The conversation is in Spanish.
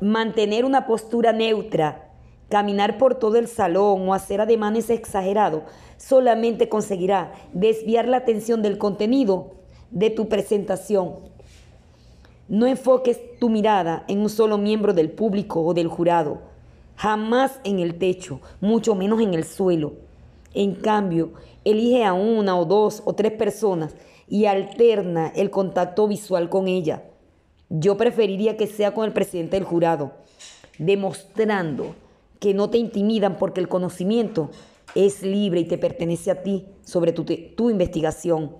Mantener una postura neutra, caminar por todo el salón o hacer ademanes exagerados solamente conseguirá desviar la atención del contenido de tu presentación. No enfoques tu mirada en un solo miembro del público o del jurado, jamás en el techo, mucho menos en el suelo. En cambio, elige a una o dos o tres personas y alterna el contacto visual con ella. Yo preferiría que sea con el presidente del jurado, demostrando que no te intimidan porque el conocimiento es libre y te pertenece a ti sobre tu, tu investigación.